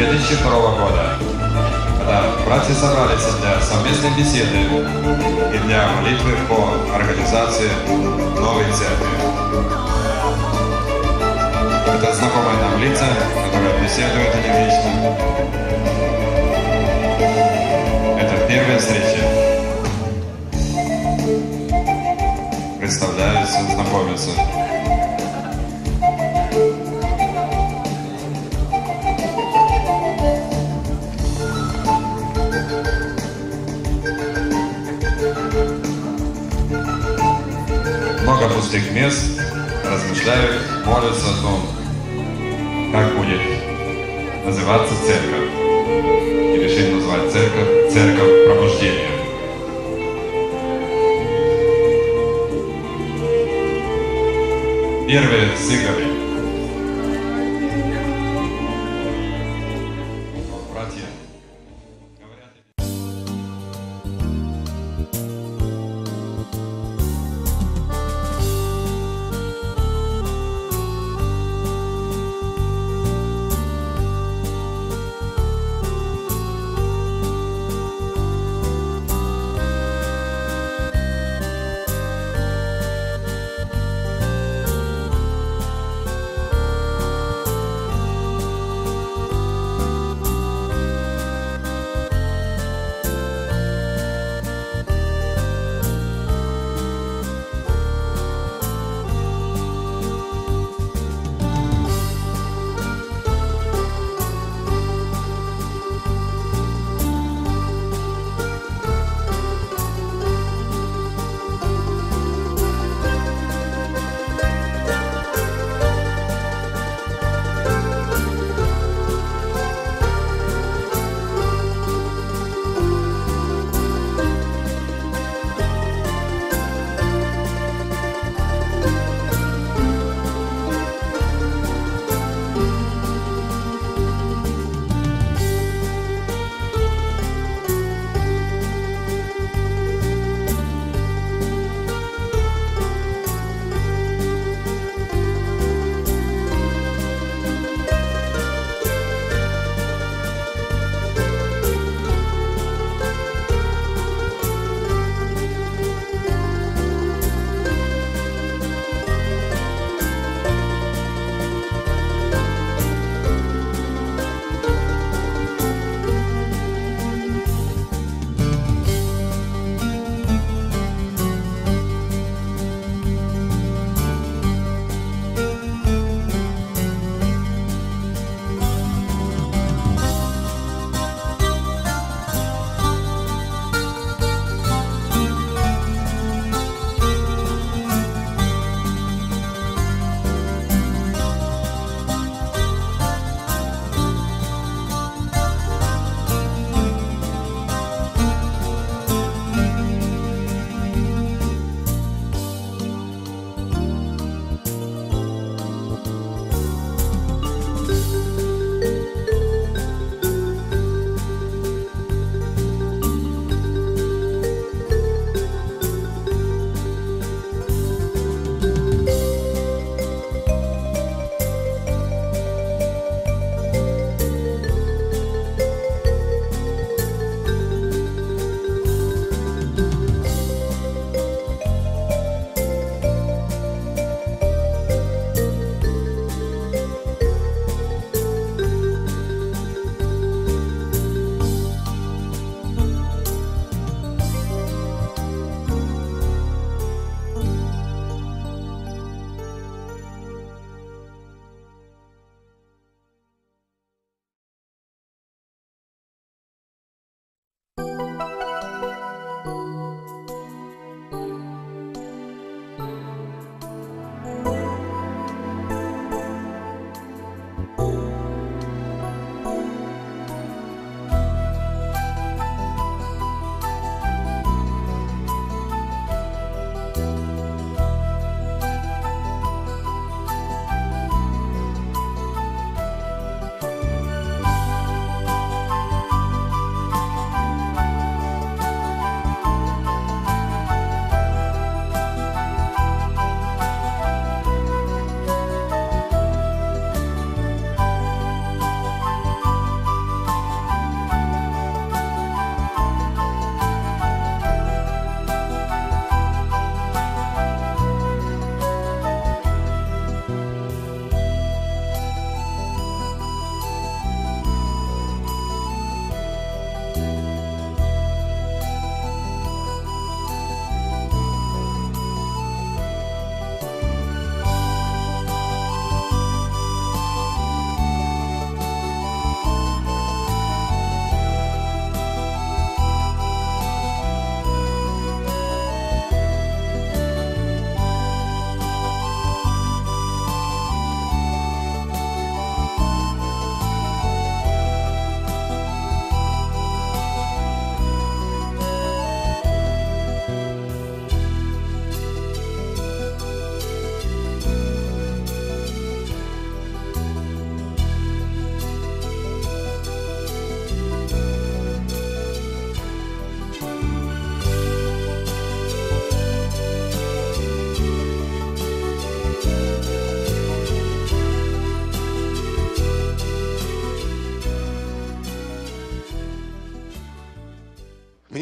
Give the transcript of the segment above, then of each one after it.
2002 года, когда братья собрались для совместной беседы и для молитвы по организации новой церкви. Это знакомые нам лица, которые беседуют они лично. Это первая встреча. Представляются, знакомятся. Много пустых мест, размышляют, молятся о том, как будет называться церковь. И решили назвать церковь церковь пробуждения. Первые сыграли.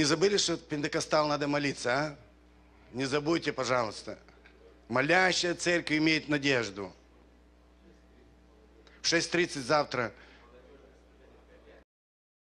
Забыли, что Пентекостал надо молиться, а? Не забудьте, пожалуйста. Молящая церковь имеет надежду. В 6.30 завтра